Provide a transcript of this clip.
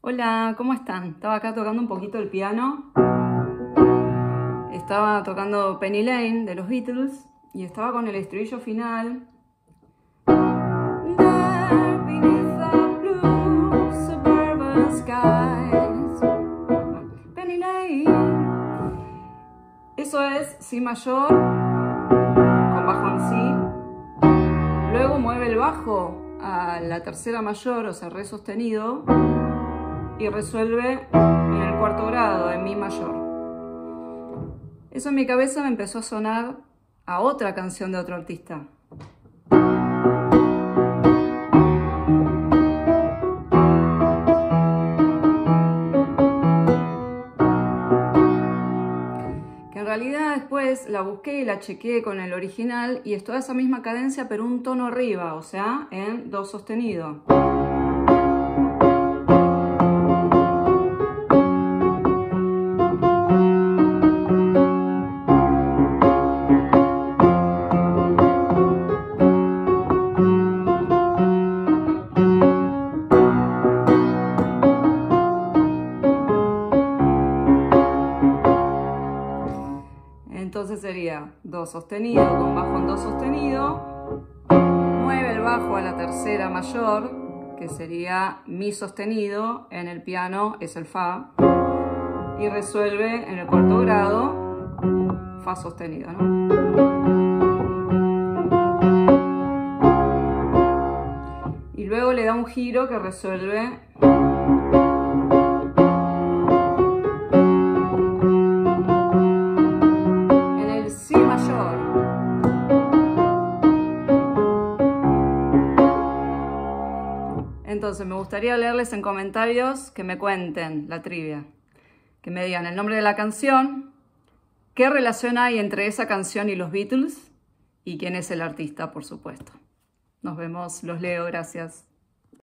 Hola, ¿cómo están? Estaba acá tocando un poquito el piano. Estaba tocando Penny Lane de los Beatles y estaba con el estribillo final. Penny Lane. Eso es Si mayor con bajo en Si. Luego mueve el bajo a la tercera mayor, o sea, re sostenido, y resuelve en el cuarto grado, en mi mayor. Eso en mi cabeza me empezó a sonar a otra canción de otro artista. Que en realidad después la busqué y la chequeé con el original y es toda esa misma cadencia pero un tono arriba, o sea, en do sostenido. Entonces sería Do sostenido con bajo en Do sostenido, mueve el bajo a la tercera mayor, que sería Mi sostenido, en el piano es el Fa, y resuelve en el cuarto grado Fa sostenido. Y luego le da un giro que resuelve Entonces me gustaría leerles en comentarios que me cuenten la trivia, que me digan el nombre de la canción, qué relación hay entre esa canción y los Beatles y quién es el artista, por supuesto. Nos vemos, los leo, gracias.